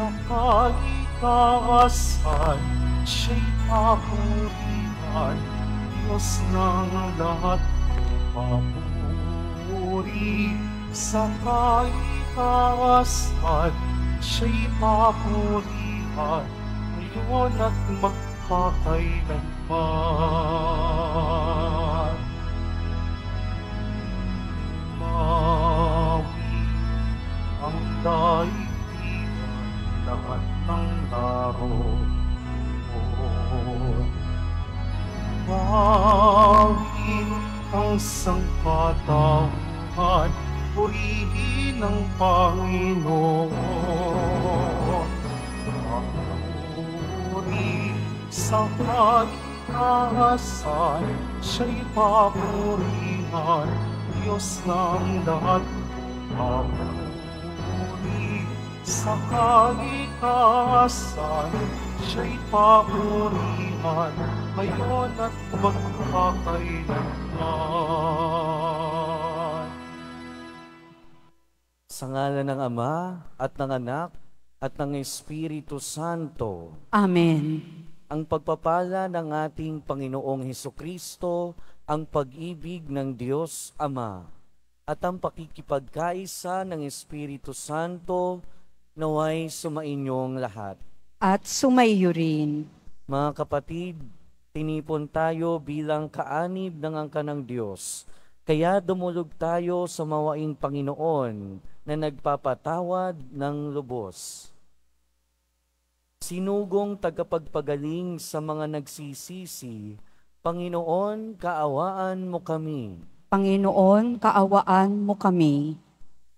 Sa kalikasan, siya'y papurihan, Diyos ng lahat, papuri. Sa kalikasan, siya'y papurihan, ngayon at magpakailanman. Mawi ang lahat ng naroon. Mawin ang sangkatauhan, purihin ang Panginoon. Papuri sa pagkakasan, siya'y papurihan, Diyos ng lahat. Papuri sa kalikasan, siya'y papurihan, ngayon at magpakailanman. Sa ngalan ng Ama at ng Anak at ng Espiritu Santo, Amen. ang pagpapala ng ating Panginoong Heso Kristo, ang pag-ibig ng Diyos Ama, at ang pakikipagkaisa ng Espiritu Santo, naway sumainyong lahat. At sumayo rin. Mga kapatid, tinipon tayo bilang kaanib ng angka ng Diyos. Kaya dumulog tayo sa mawaing Panginoon na nagpapatawad ng lubos. Sinugong tagapagpagaling sa mga nagsisisi, Panginoon, kaawaan mo kami. Panginoon, kaawaan mo kami.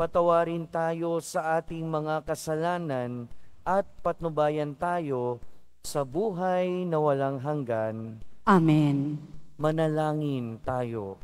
patawarin tayo sa ating mga kasalanan at patnubayan tayo sa buhay na walang hanggan. Amen. Manalangin tayo.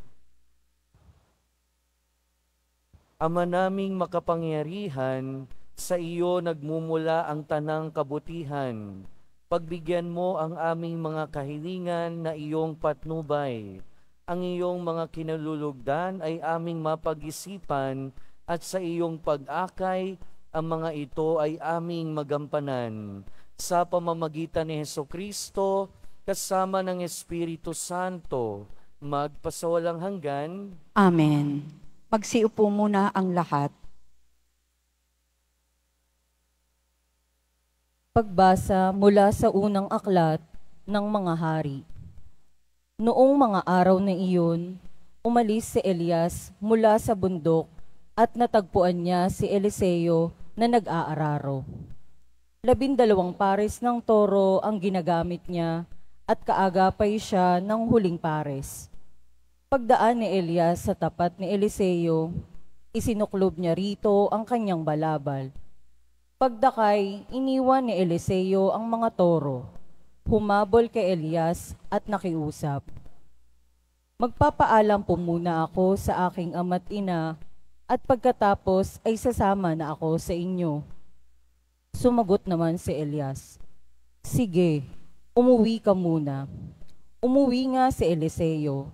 Ama naming makapangyarihan, sa iyo nagmumula ang tanang kabutihan. Pagbigyan mo ang aming mga kahilingan na iyong patnubay. Ang iyong mga kinalulugdan ay aming mapag-isipan at sa iyong pag-akay, ang mga ito ay aming magampanan. Sa pamamagitan ni Heso Kristo, kasama ng Espiritu Santo, magpasawalang hanggan. Amen. Magsiupo muna ang lahat. Pagbasa mula sa unang aklat ng mga hari. Noong mga araw na iyon, umalis si Elias mula sa bundok at natagpuan niya si Eliseo na nag-aararo. Labindalawang pares ng toro ang ginagamit niya at kaagapay siya ng huling pares. Pagdaan ni Elias sa tapat ni Eliseo, isinuklob niya rito ang kanyang balabal. Pagdakay, iniwan ni Eliseo ang mga toro. Humabol kay Elias at nakiusap. Magpapaalam po muna ako sa aking ama't ina at pagkatapos ay sasama na ako sa inyo. Sumagot naman si Elias, Sige, umuwi ka muna. Umuwi nga si Eliseo.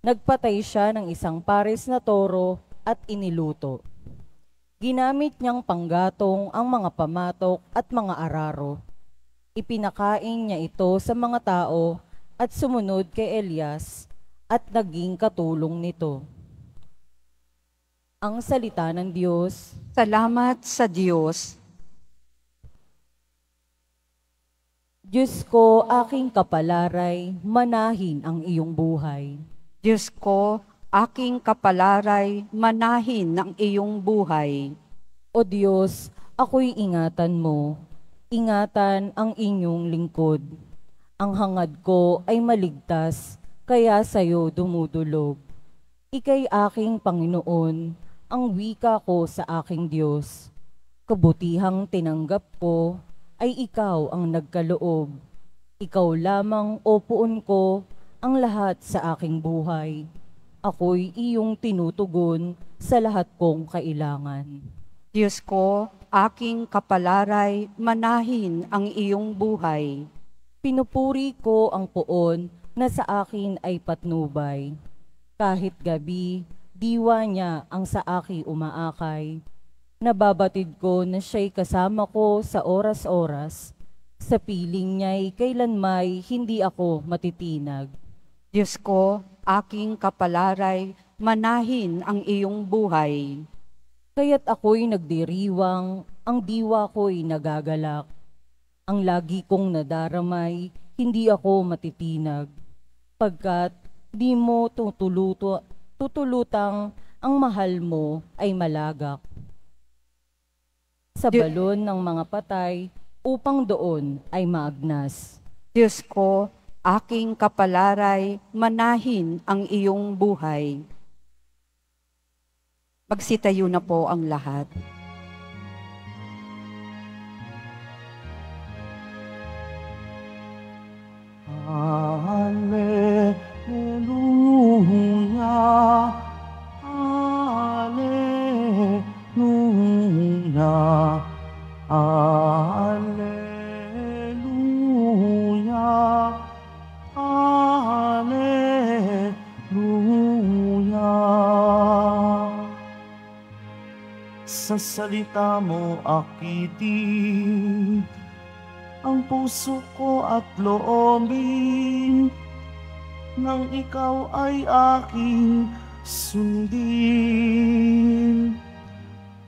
Nagpatay siya ng isang pares na toro at iniluto. Ginamit niyang panggatong ang mga pamatok at mga araro. Ipinakain niya ito sa mga tao at sumunod kay Elias at naging katulong nito. Ang salita ng Diyos, Salamat sa Diyos. Diyos ko, aking kapalaray, manahin ang iyong buhay. Diyos ko, aking kapalaray, manahin ng iyong buhay. O Diyos, ako'y ingatan mo. Ingatan ang inyong lingkod. Ang hangad ko ay maligtas, kaya sa'yo dumudulog. Ika'y aking Panginoon, ang wika ko sa aking Diyos. Kabutihang tinanggap ko ay ikaw ang nagkaloob. Ikaw lamang, O puon ko, ang lahat sa aking buhay. Ako'y iyong tinutugon sa lahat kong kailangan. Diyos ko, aking kapalaray, manahin ang iyong buhay. Pinupuri ko ang poon na sa akin ay patnubay. Kahit gabi, diwa niya ang sa aki umaakay. Nababatid ko na siya'y kasama ko sa oras-oras. Sa piling niya'y kailanmay hindi ako matitinag. Diyos ko, aking kapalaray, manahin ang iyong buhay. Kaya't ako'y nagdiriwang, ang diwa ko'y nagagalak. Ang lagi kong nadaramay, hindi ako matitinag. Pagkat di mo tutuluto, tutulutang ang mahal mo ay malagak. Sa balon ng mga patay, upang doon ay maagnas. Diyos ko, aking kapalaray, manahin ang iyong buhay. Magsitayo na po ang lahat. Salita mo akitin ang puso ko at loobin nang ikaw ay aking sundin.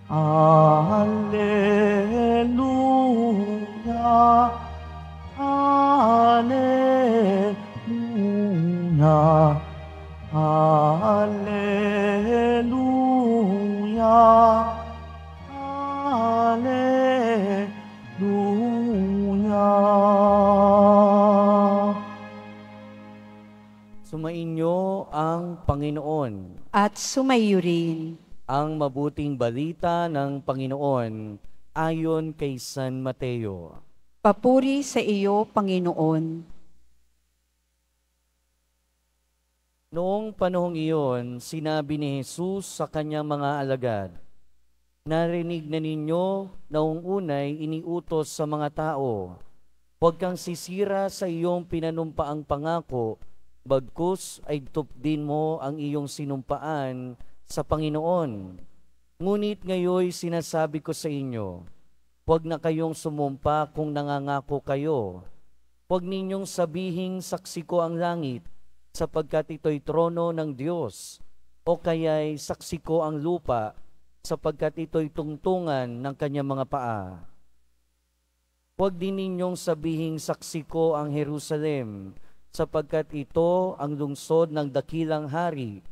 Hallelujah, Sumainyo ang Panginoon. At sumayo rin. Ang mabuting balita ng Panginoon ayon kay San Mateo. Papuri sa iyo, Panginoon. Noong panahong iyon, sinabi ni Jesus sa kanyang mga alagad, Narinig na ninyo noong unay iniutos sa mga tao, Huwag kang sisira sa iyong pinanumpaang pangako, bagkus ay tupdin mo ang iyong sinumpaan sa Panginoon. Ngunit ngayoy sinasabi ko sa inyo, huwag na kayong sumumpa kung nangangako kayo. Huwag ninyong sabihing saksi ko ang langit, sapagkat ito'y trono ng Diyos, o kaya'y saksi ko ang lupa, sapagkat ito'y tungtungan ng kanyang mga paa. Huwag din ninyong sabihing saksi ko ang Jerusalem, sapagkat ito ang lungsod ng dakilang hari.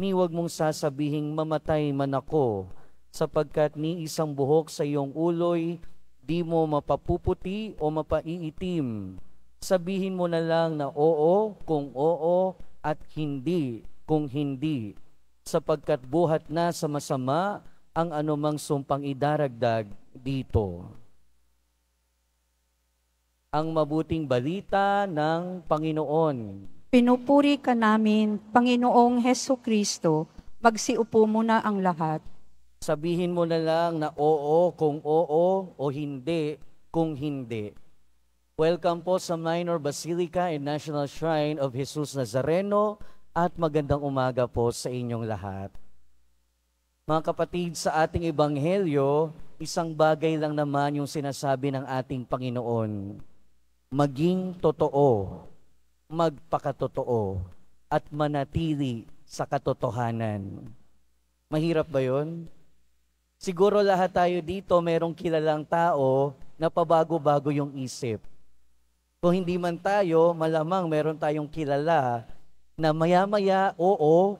Ni huwag mong sasabihing mamatay man ako, sapagkat ni isang buhok sa iyong uloy, di mo mapapuputi o mapaiitim. Sabihin mo na lang na oo kung oo at hindi kung hindi, sapagkat buhat na sa masama ang anumang sumpang idaragdag dito ang mabuting balita ng Panginoon. Pinupuri ka namin, Panginoong Heso Kristo. Magsiupo muna ang lahat. Sabihin mo na lang na oo kung oo o hindi kung hindi. Welcome po sa Minor Basilica and National Shrine of Jesus Nazareno at magandang umaga po sa inyong lahat. Mga kapatid, sa ating ebanghelyo, isang bagay lang naman yung sinasabi ng ating Panginoon. Maging totoo, magpakatotoo, at manatili sa katotohanan. Mahirap ba yon? Siguro lahat tayo dito merong kilalang tao na pabago-bago yung isip. Kung hindi man tayo, malamang meron tayong kilala na maya-maya oo,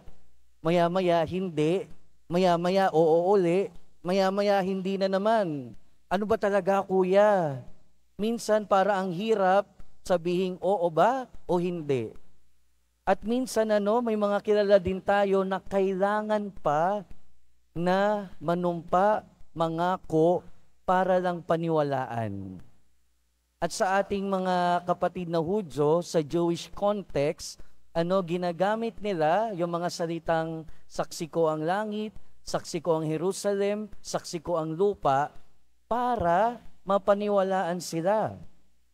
maya-maya hindi, maya-maya oo uli, maya-maya hindi na naman. Ano ba talaga kuya? Minsan para ang hirap sabihin oo ba o hindi. At minsan ano, may mga kilala din tayo na kailangan pa na manumpa, mangako para lang paniwalaan. At sa ating mga kapatid na Hudyo, sa Jewish context, ano ginagamit nila yung mga salitang saksi ko ang langit, saksi ko ang Jerusalem, saksi ko ang lupa para mapaniwalaan sila.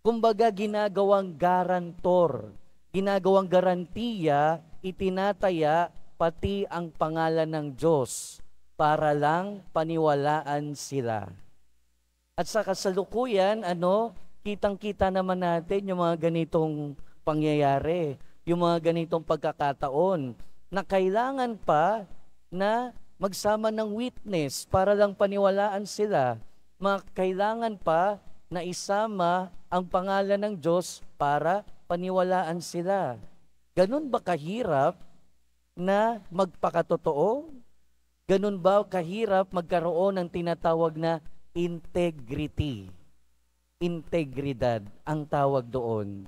Kumbaga ginagawang garantor, ginagawang garantiya, itinataya pati ang pangalan ng Diyos para lang paniwalaan sila. At sa kasalukuyan, ano, kitang-kita naman natin yung mga ganitong pangyayari, yung mga ganitong pagkakataon na kailangan pa na magsama ng witness para lang paniwalaan sila. Kailangan pa na isama ang pangalan ng Diyos para paniwalaan sila. Ganun ba kahirap na magpakatotoo? Ganun ba kahirap magkaroon ng tinatawag na integrity? Integridad ang tawag doon.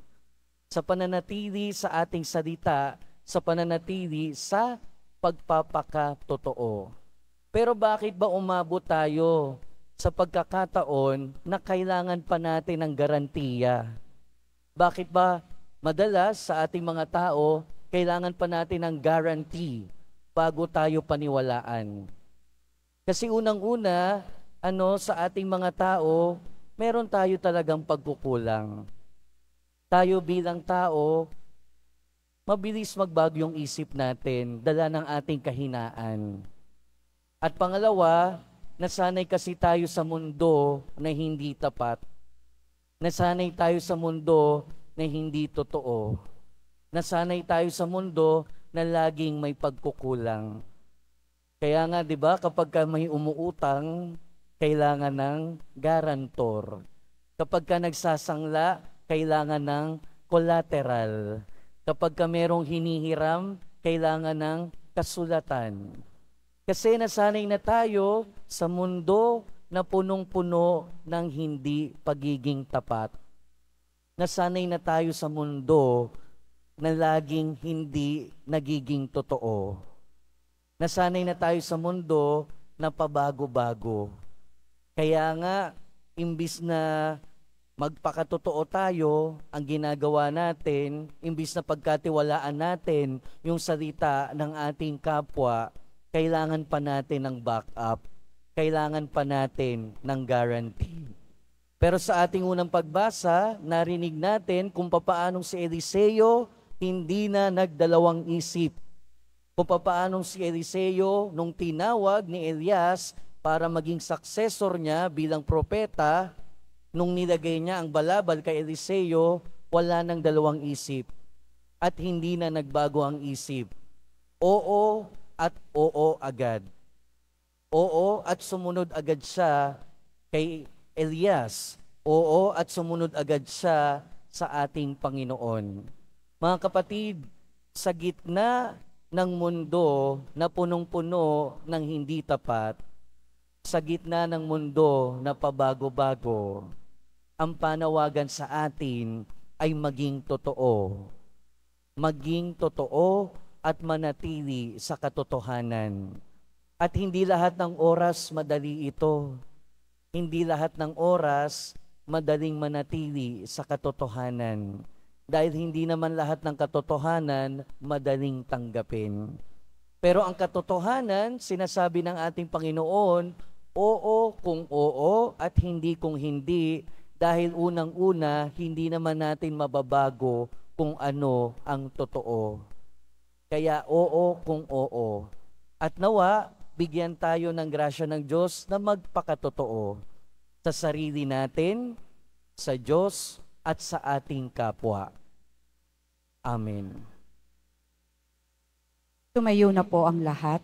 Sa pananatili sa ating salita, sa pananatili sa pagpapakatotoo. Pero bakit ba umabot tayo sa pagkakataon na kailangan pa natin ng garantiya? Bakit ba madalas sa ating mga tao, kailangan pa natin ng guarantee bago tayo paniwalaan? Kasi unang-una, ano sa ating mga tao, meron tayo talagang pagkukulang. Tayo bilang tao, mabilis magbago yung isip natin, dala ng ating kahinaan. At pangalawa, nasanay kasi tayo sa mundo na hindi tapat. Nasanay tayo sa mundo na hindi totoo. Nasanay tayo sa mundo na laging may pagkukulang. Kaya nga, di ba, kapag ka may umuutang, kailangan ng garantor. Kapag ka nagsasangla, kailangan ng collateral. Kapag ka merong hinihiram, kailangan ng kasulatan. Kasi nasanay na tayo sa mundo na punong-puno ng hindi pagiging tapat. Nasanay na tayo sa mundo na laging hindi nagiging totoo. Nasanay na tayo sa mundo na pabago-bago. Kaya nga, imbis na magpakatotoo tayo, ang ginagawa natin, imbis na pagkatiwalaan natin yung salita ng ating kapwa, kailangan pa natin ng backup. Kailangan pa natin ng guarantee. Pero sa ating unang pagbasa, narinig natin kung papaanong si Eliseo hindi na nagdalawang isip. Kung papaanong si Eliseo nung tinawag ni Elias para maging successor niya bilang propeta, nung nilagay niya ang balabal kay Eliseo, wala nang dalawang isip. At hindi na nagbago ang isip. Oo at oo agad. Oo at sumunod agad siya kay Elias. Oo at sumunod agad siya sa ating Panginoon. Mga kapatid, sa gitna ng mundo na punong-puno ng hindi tapat, sa gitna ng mundo na pabago-bago, ang panawagan sa atin ay maging totoo. Maging totoo at manatili sa katotohanan. At hindi lahat ng oras madali ito. Hindi lahat ng oras madaling manatili sa katotohanan. Dahil hindi naman lahat ng katotohanan madaling tanggapin. Pero ang katotohanan, sinasabi ng ating Panginoon, oo kung oo at hindi kung hindi, dahil unang-una, hindi naman natin mababago kung ano ang totoo. Kaya oo kung oo. At nawa, bigyan tayo ng grasya ng Diyos na magpakatotoo sa sarili natin, sa Diyos, at sa ating kapwa. Amen. Tumayo na po ang lahat.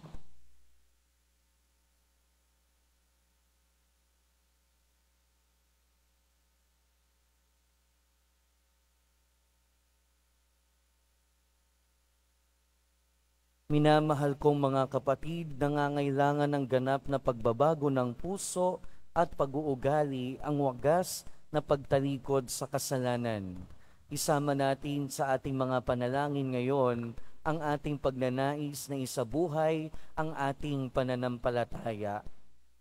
Minamahal kong mga kapatid, nangangailangan ng ganap na pagbabago ng puso at pag-uugali ang wagas na pagtalikod sa kasalanan. Isama natin sa ating mga panalangin ngayon ang ating pagnanais na isabuhay ang ating pananampalataya.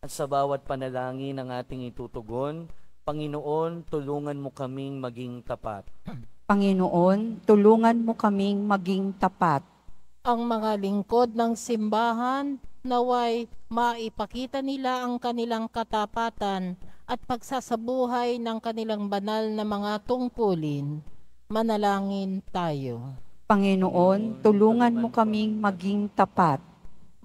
At sa bawat panalangin ang ating itutugon, Panginoon, tulungan mo kaming maging tapat. Panginoon, tulungan mo kaming maging tapat. Ang mga lingkod ng simbahan naway maipakita nila ang kanilang katapatan at pagsasabuhay ng kanilang banal na mga tungkulin. Manalangin tayo. Panginoon, tulungan mo kaming maging tapat.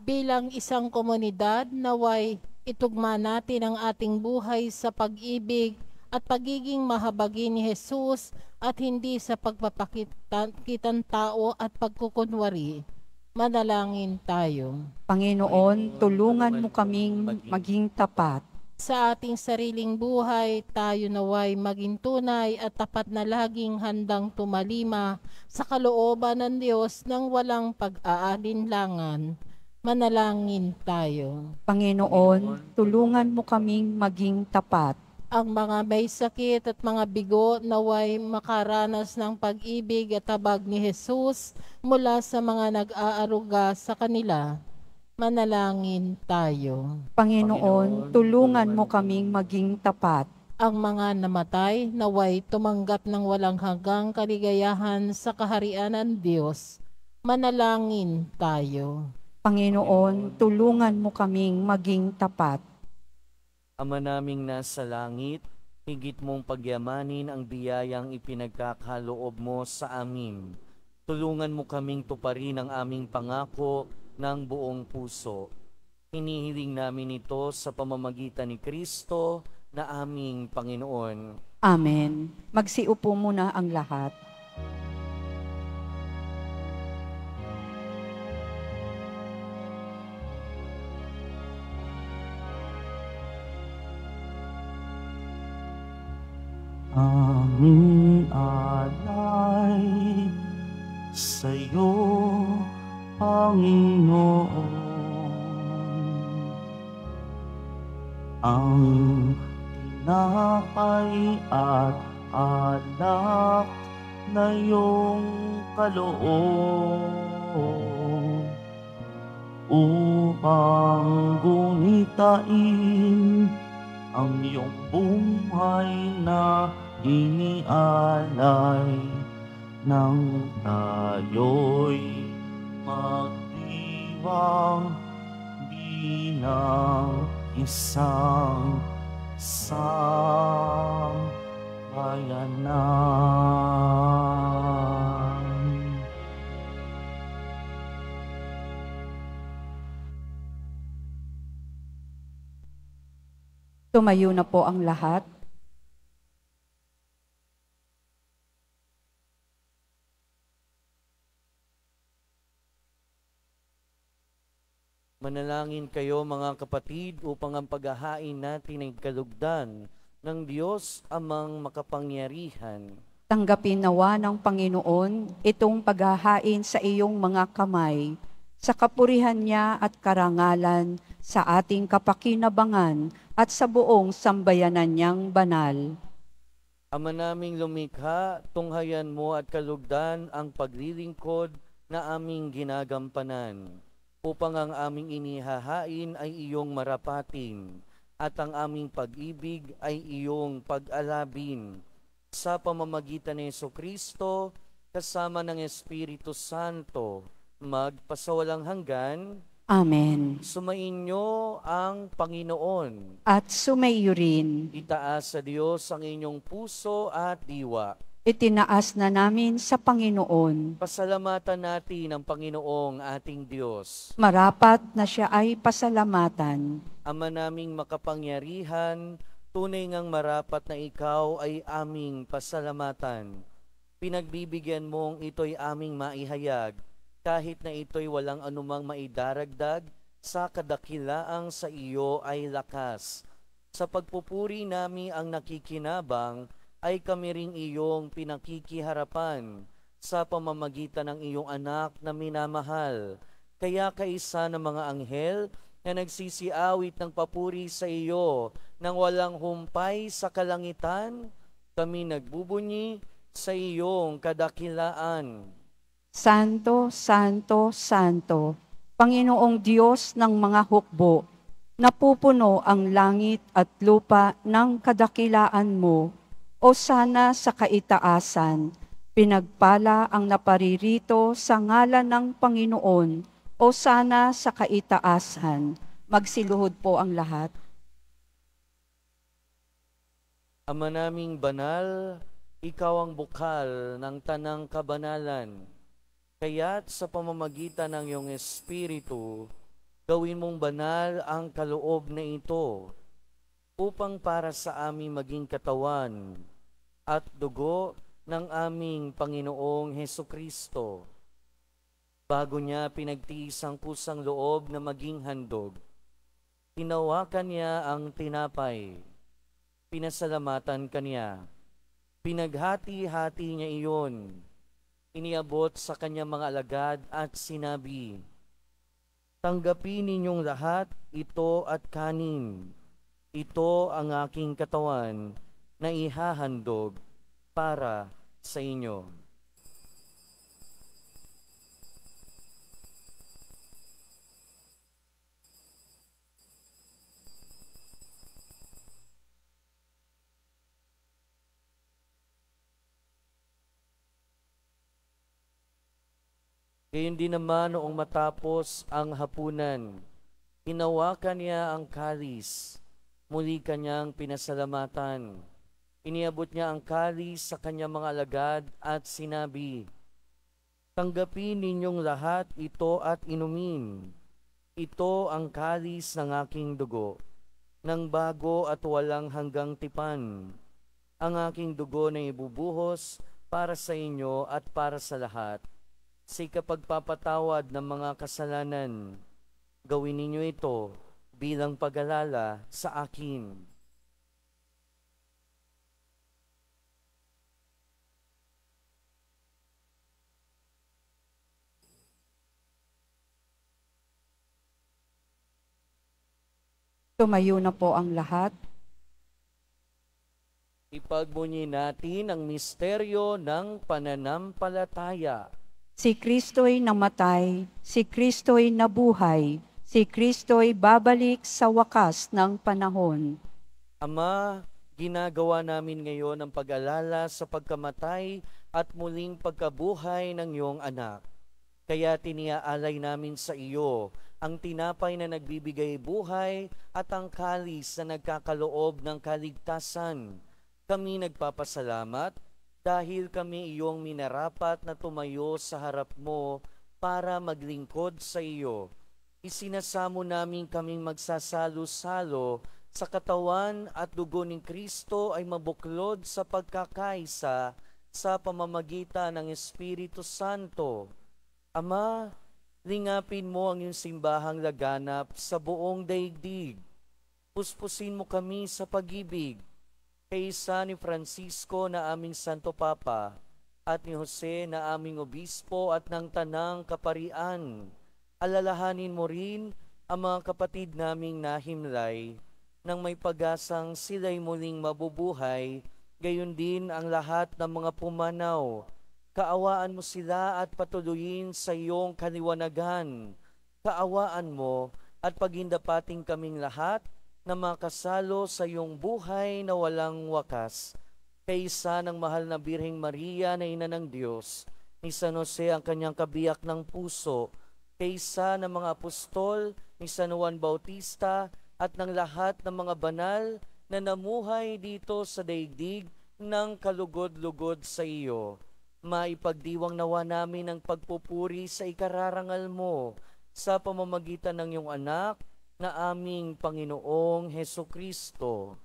Bilang isang komunidad naway itugma natin ang ating buhay sa pag-ibig at pagiging mahabagi ni Jesus at hindi sa pagpapakitang tao at pagkukunwari. Manalangin tayo. Panginoon, tulungan mo kaming maging tapat. Sa ating sariling buhay, tayo naway maging tunay at tapat na laging handang tumalima sa kalooban ng Diyos ng walang pag-aalinlangan. Manalangin tayo. Panginoon, tulungan mo kaming maging tapat. Ang mga may sakit at mga bigo naway makaranas ng pag-ibig at tabag ni Jesus mula sa mga nag-aaruga sa kanila. Manalangin tayo. Panginoon, tulungan mo kaming maging tapat. ang mga namatay naway tumanggap ng walang hanggang kaligayahan sa kaharian ng Diyos. Manalangin tayo. Panginoon, tulungan mo kaming maging tapat. Ama naming nasa langit, higit mong pagyamanin ang biyayang ipinagkakaloob mo sa amin. Tulungan mo kaming tuparin ang aming pangako ng buong puso. Hinihiling namin ito sa pamamagitan ni Kristo na aming Panginoon. Amen. Magsiupo muna ang lahat. Aming alay sa'yo, Panginoon. Ang tinapay at alak na iyong kaloob upang gunitain ang iyong buhay na inialay nang tayo'y magdiwang bilang isang sambayanan. Tumayo na po ang lahat. Manalangin kayo mga kapatid upang ang paghahain natin ay kalugdan ng Diyos amang makapangyarihan. Tanggapin nawa ng Panginoon itong paghahain sa iyong mga kamay, sa kapurihan niya at karangalan, sa ating kapakinabangan at sa buong sambayanan niyang banal. Ama naming lumikha, tunghayan mo at kalugdan ang paglilingkod na aming ginagampanan, upang ang aming inihahain ay iyong marapatin, at ang aming pag-ibig ay iyong pag-alabin. Sa pamamagitan ni Yeso Kristo, kasama ng Espiritu Santo, magpasawalang hanggan, Amen. sumainyo ang Panginoon. At sumaiyo rin, Itaas sa Diyos ang inyong puso at diwa. Itinaas na namin sa Panginoon. Pasalamatan natin ang Panginoong ating Diyos. Marapat na siya ay pasalamatan. Ama naming makapangyarihan, tunay ngang marapat na ikaw ay aming pasalamatan. Pinagbibigyan mong ito'y aming maihayag, kahit na ito'y walang anumang maidaragdag, sa kadakilaang sa iyo ay lakas. Sa pagpupuri nami ang nakikinabang, ay kami ring iyong pinakikiharapan sa pamamagitan ng iyong anak na minamahal. Kaya kaisa ng mga anghel na nagsisiawit ng papuri sa iyo nang walang humpay sa kalangitan, kami nagbubunyi sa iyong kadakilaan. Santo, Santo, Santo, Panginoong Diyos ng mga hukbo, Napupuno ang langit at lupa ng kadakilaan mo, o sana sa kaitaasan, pinagpala ang naparirito sa ngalan ng Panginoon, o sana sa kaitaasan. Magsiluhod po ang lahat. Ama naming banal, ikaw ang bukal ng tanang kabanalan. Kaya't sa pamamagitan ng iyong Espiritu, gawin mong banal ang kaloob na ito upang para sa aming maging katawan at dugo ng aming Panginoong Heso Kristo. Bago niya pinagtiis ang pusang loob na maging handog, tinawakan niya ang tinapay, pinasalamatan kaniya, pinaghati-hati niya iyon, iniabot sa kanyang mga alagad at sinabi, Tanggapin ninyong lahat ito at kanin. Ito ang aking katawan na ihahandog para sa inyo. Gayon din naman noong matapos ang hapunan, hinawakan niya ang kalis, muli kanyang pinasalamatan. Iniabot niya ang kalis sa kanyang mga alagad at sinabi, Tanggapin ninyong lahat ito at inumin. Ito ang kalis ng aking dugo, ng bago at walang hanggang tipan. Ang aking dugo na ibubuhos para sa inyo at para sa lahat sa kapagpapatawad ng mga kasalanan. Gawin ninyo ito bilang pag-alala sa akin. Tumayo na po ang lahat. Ipagbunyi natin ang misteryo ng pananampalataya. Si Kristo'y namatay, si Kristo'y nabuhay, si Kristo'y babalik sa wakas ng panahon. Ama, ginagawa namin ngayon ang pag-alala sa pagkamatay at muling pagkabuhay ng iyong anak. Kaya tiniaalay namin sa iyo ang tinapay na nagbibigay buhay at ang kalis na nagkakaloob ng kaligtasan. Kami nagpapasalamat dahil kami iyong minarapat na tumayo sa harap mo para maglingkod sa iyo. Isinasamo namin kaming magsasalo-salo sa katawan at dugo ni Kristo ay mabuklod sa pagkakaisa sa pamamagitan ng Espiritu Santo. Ama, lingapin mo ang iyong simbahang laganap sa buong daigdig. Puspusin mo kami sa pag-ibig kaysa ni Francisco na aming Santo Papa at ni Jose na aming obispo at ng tanang kaparian. Alalahanin mo rin ang mga kapatid naming nahimlay nang may pagasang sila'y muling mabubuhay, gayon din ang lahat ng mga pumanaw. Kaawaan mo sila at patuloyin sa iyong kaliwanagan. Kaawaan mo at pagindapating kaming lahat na makasalo sa iyong buhay na walang wakas, kaysa ng mahal na Birheng Maria na ina ng Diyos, ni San Jose ang kanyang kabiyak ng puso, kaysa ng mga apostol, ni San Juan Bautista, at ng lahat ng mga banal na namuhay dito sa daigdig ng kalugod-lugod sa iyo. Maipagdiwang nawa namin ang pagpupuri sa ikararangal mo sa pamamagitan ng iyong anak, na aming Panginoong Heso Kristo.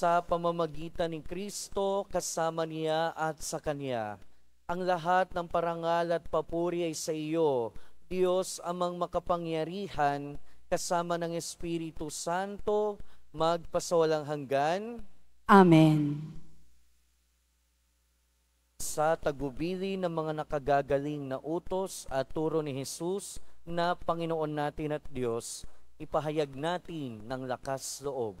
Sa pamamagitan ni Kristo, kasama niya at sa Kanya, ang lahat ng parangal at papuri ay sa iyo, Diyos amang makapangyarihan, kasama ng Espiritu Santo, magpasawalang hanggan. Amen sa tagubili ng mga nakagagaling na utos at turo ni Jesus na Panginoon natin at Diyos, ipahayag natin ng lakas loob.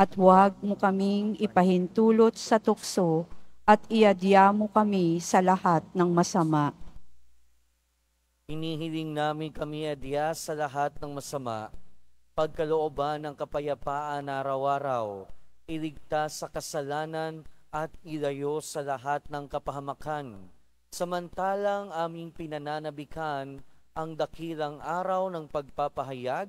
At huwag mo kaming ipahintulot sa tukso at iadya mo kami sa lahat ng masama. Hinihiling namin kami adya sa lahat ng masama, pagkalooban ng kapayapaan araw-araw, iligtas sa kasalanan at ilayo sa lahat ng kapahamakan. Samantalang aming pinananabikan ang dakilang araw ng pagpapahayag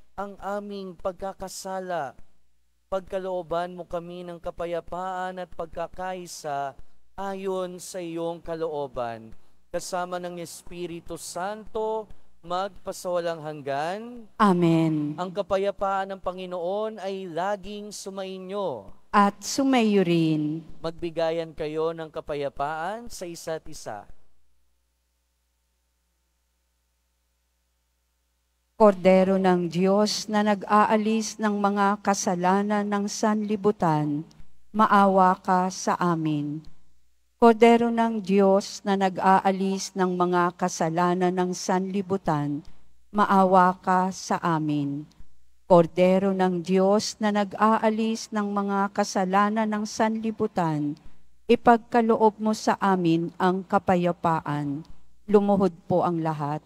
ang aming pagkakasala. Pagkalooban mo kami ng kapayapaan at pagkakaisa ayon sa iyong kalooban. Kasama ng Espiritu Santo, magpasawalang hanggan. Amen. Ang kapayapaan ng Panginoon ay laging sumainyo. At sumayo rin. Magbigayan kayo ng kapayapaan sa isa't isa. Kordero ng Diyos na nag-aalis ng mga kasalanan ng sanlibutan, maawa ka sa amin. Kordero ng Diyos na nag-aalis ng mga kasalanan ng sanlibutan, maawa ka sa amin. Kordero ng Diyos na nag-aalis ng mga kasalanan ng sanlibutan, ipagkaloob mo sa amin ang kapayapaan. Lumuhod po ang lahat.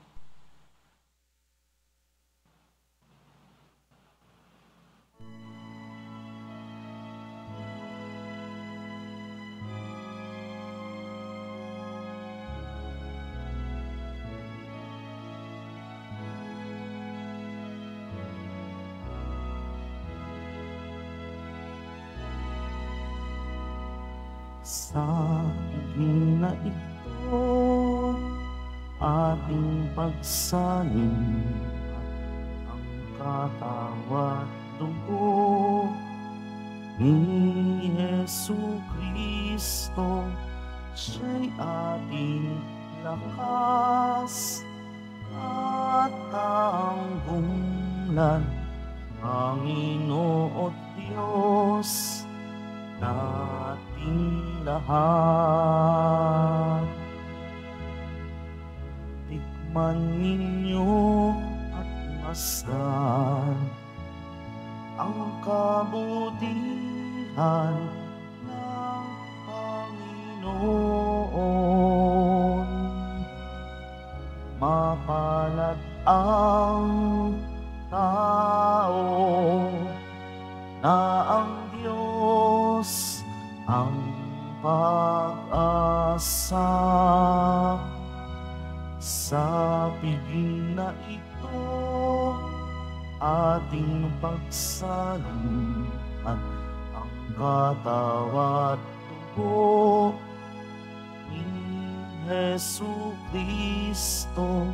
Sa higing na ito, ating pagsanin ang katawat dugo ni Yesu Kristo, siya'y ating lakas at tanggungan, Panginoon Diyos nating lahat. Tikman ninyo at masdan ang kabutihan ng Panginoon. Mapalad ang tao na pag-asa sa piging na ito ating pagsalihan katawat dugo ni Jesu Kristo,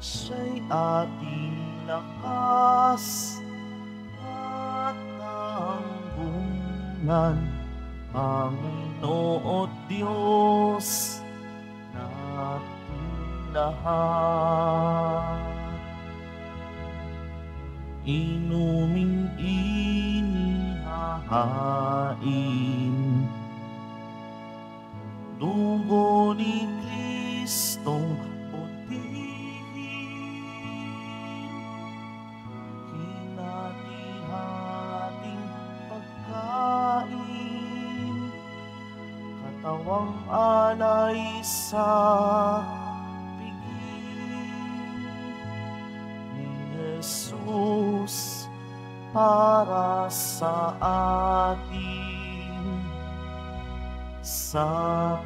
siya'y ating lakas at tanggungan, Panginoon Diyos natin lahat. Inuming inihahain Katawang alay sa ni Jesus para sa atin. Sa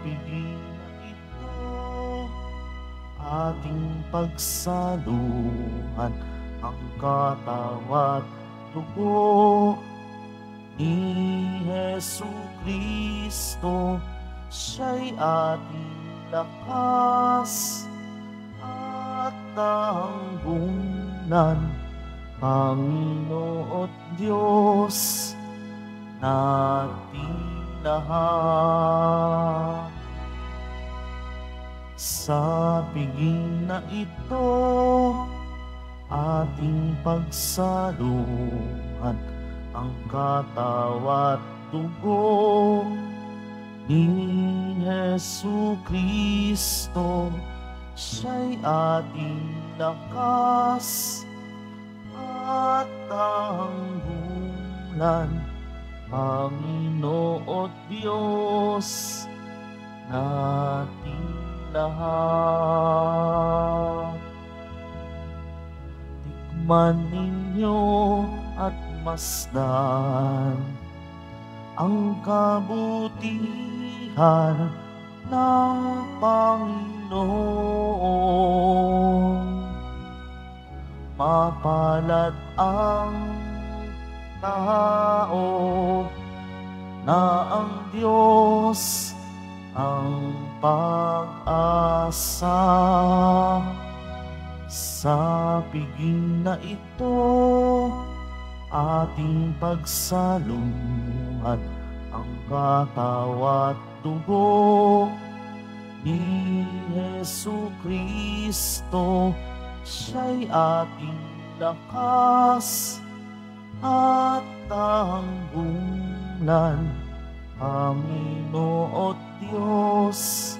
piging ating pagsaluhan ang katawat dugo ni Jesu Kristo siya'y ating lakas at tanggulan Panginoon Diyos nating lahat. Sa piging na ito, ating pagsaluhan ang katawat dugo ni Jesu Kristo. Siya'y ating lakas at tanggulan, Panginoon Diyos nating lahat. Tikman ninyo at masdan ang kabutihan ng Panginoon. Mapalad ang tao na ang Diyos ang pag-asa sa piging na ito ating pagsalungat ang katawat dugo ni Jesu Kristo siya'y ating lakas at tanggulan Panginoon Diyos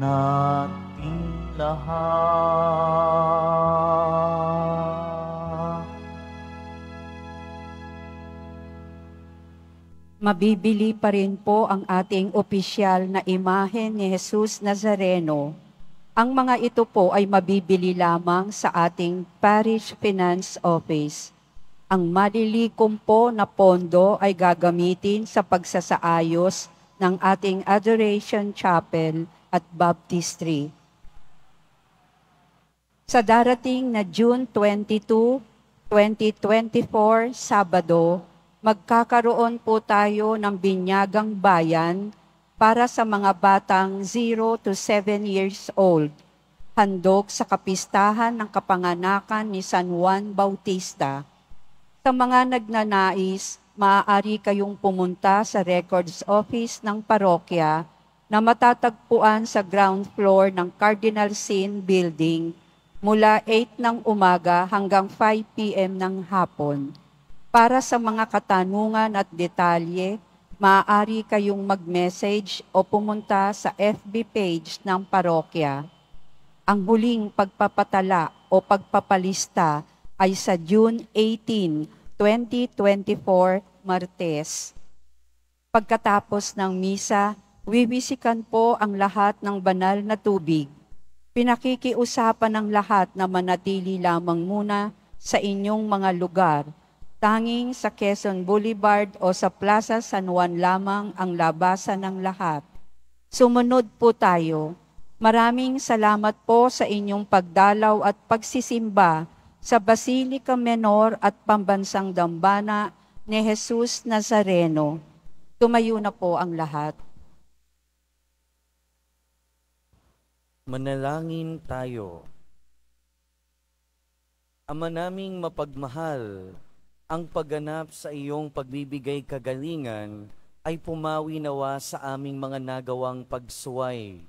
nating lahat. Mabibili pa rin po ang ating opisyal na imahe ni Jesus Nazareno. Ang mga ito po ay mabibili lamang sa ating Parish Finance Office. Ang malilikom po na pondo ay gagamitin sa pagsasaayos ng ating Adoration Chapel at Baptistry. Sa darating na June 22, 2024, Sabado, magkakaroon po tayo ng binyagang bayan para sa mga batang 0 to 7 years old, handog sa kapistahan ng kapanganakan ni San Juan Bautista. Sa mga nagnanais, maaari kayong pumunta sa records office ng parokya na matatagpuan sa ground floor ng Cardinal Sin Building mula 8 ng umaga hanggang 5 p.m. ng hapon. Para sa mga katanungan at detalye, maaari kayong mag-message o pumunta sa FB page ng parokya. Ang huling pagpapatala o pagpapalista ay sa June 18, 2024, Martes. Pagkatapos ng misa, wiwisikan po ang lahat ng banal na tubig. Pinakikiusapan ng lahat na manatili lamang muna sa inyong mga lugar Tanging sa Quezon Boulevard o sa Plaza San Juan lamang ang labasan ng lahat. Sumunod po tayo. Maraming salamat po sa inyong pagdalaw at pagsisimba sa Basilica Menor at Pambansang Dambana ni Jesus Nazareno. Tumayo na po ang lahat. Manalangin tayo. Ama naming mapagmahal, ang pagganap sa iyong pagbibigay kagalingan ay pumawi nawa sa aming mga nagawang pagsuway.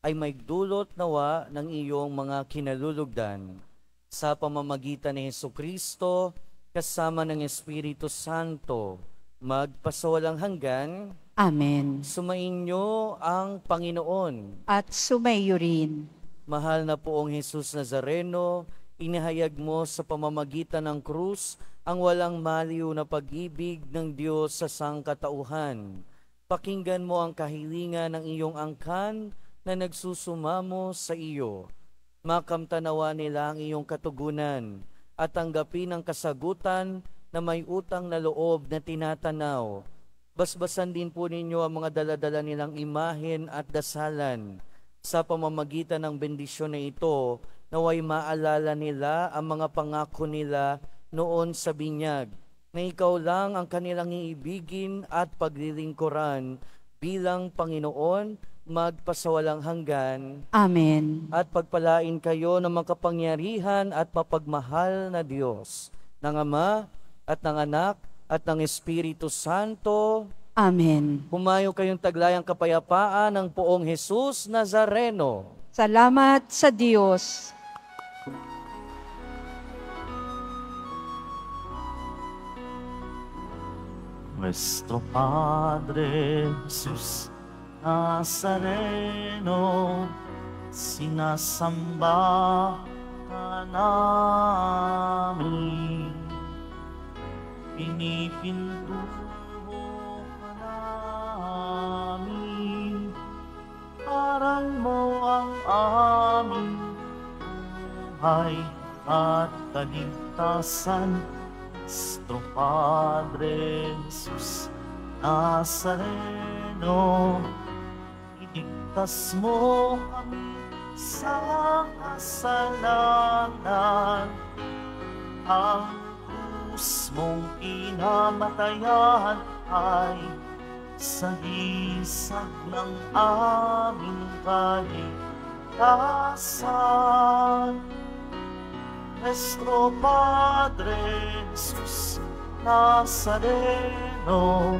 Ay may dulot nawa ng iyong mga kinalulugdan sa pamamagitan ni Heso Kristo kasama ng Espiritu Santo magpasawalang hanggan, Amen. sumainyo ang Panginoon. At sumayo rin. Mahal na poong Jesus Nazareno, inihayag mo sa pamamagitan ng krus ang walang maliw na pag-ibig ng Diyos sa sangkatauhan. Pakinggan mo ang kahilingan ng iyong angkan na nagsusumamo sa iyo. Makamtanawa nila ang iyong katugunan at tanggapin ang kasagutan na may utang na loob na tinatanaw. Basbasan din po ninyo ang mga daladala nilang imahen at dasalan sa pamamagitan ng bendisyon na ito naway maalala nila ang mga pangako nila noon sa binyag na ikaw lang ang kanilang iibigin at paglilingkuran bilang Panginoon magpasawalang hanggan Amen. at pagpalain kayo ng makapangyarihan at mapagmahal na Diyos ng Ama at ng Anak at ng Espiritu Santo. Amen. Humayo kayong taglayang kapayapaan ng poong Jesus Nazareno. Salamat sa Diyos. Nuestro Padre Jesús Nazareno, sinasamba ka namin. Pinipintuho ka namin, parang mo ang aming buhay at kaligtasan. Nuestro Padre Jesús Nazareno, iligtas mo kami sa kasalanan. Ang krus mong kinamatayan ay sa hisag ng aming kaligtasan. Nuestro Padre Jesús Nazareno,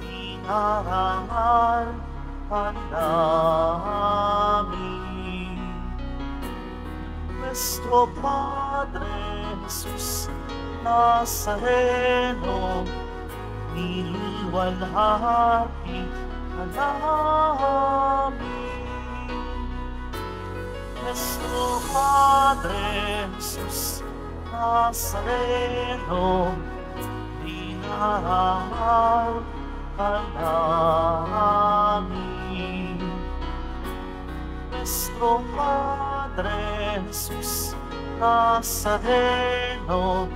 dinarangal ka namin. Nuestro Padre Jesús Nazareno, niliwalhati ka. Nuestro Padre Jesús Nazareno, dinarangal ka namin. Padre Jesús Nazareno,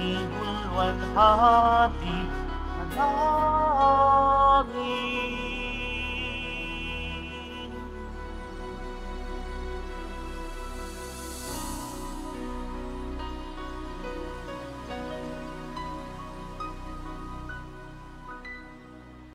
inulwalhati ka namin.